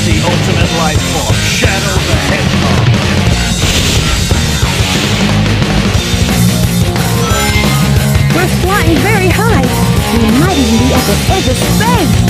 with the ultimate life form, Shadow the Hedgehog. We're flying very high. We might even be at the edge of space.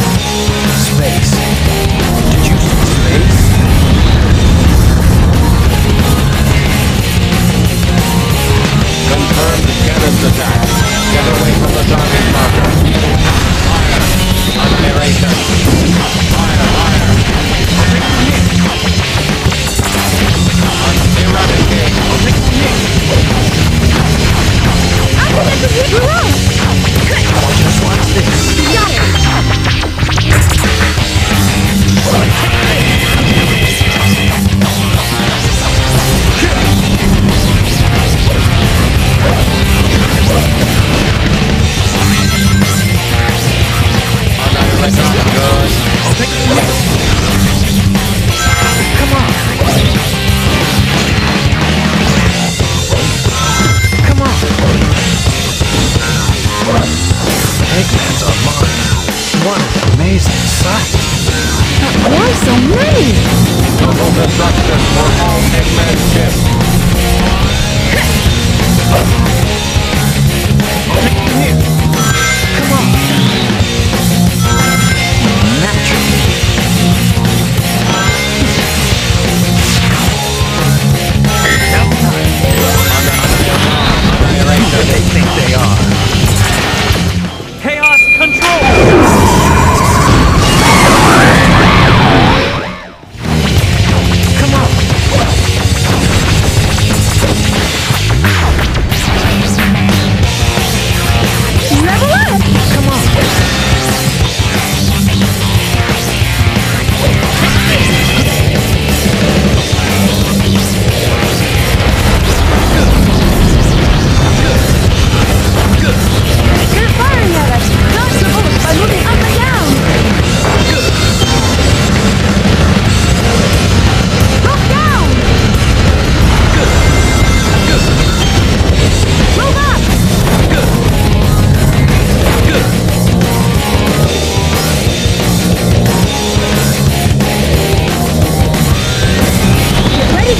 eyes. But why so many? For all Eggman ships.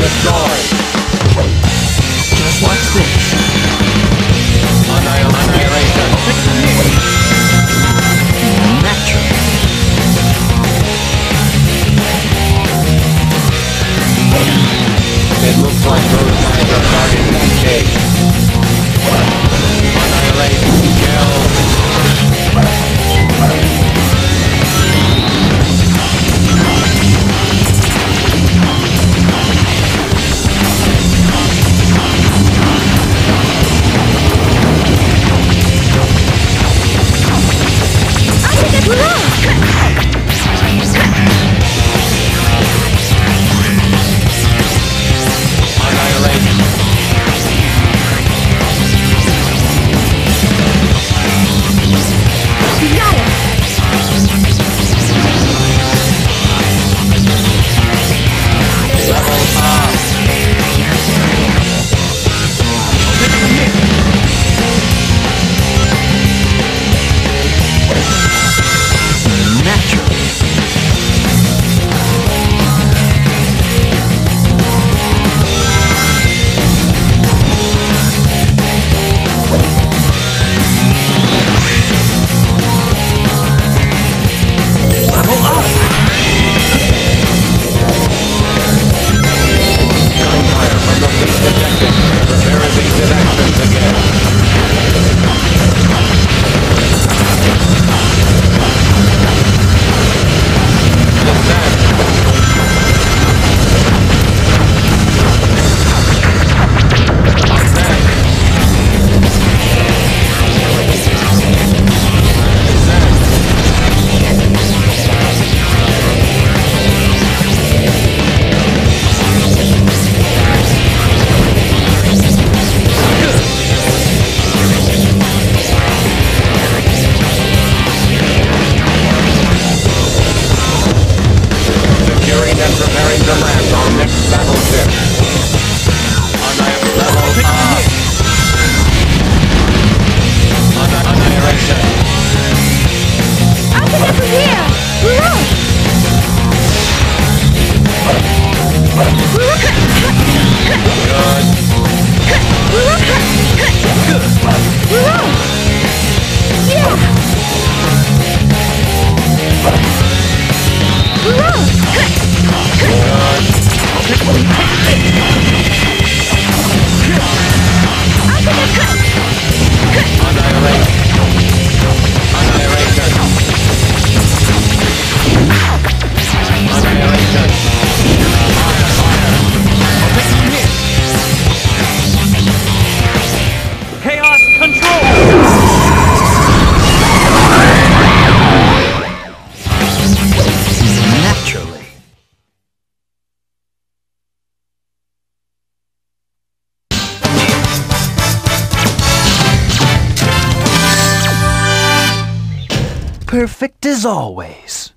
Just watch this. Annihilation. Natural. It looks like Rose and her garden cake. Perfect as always.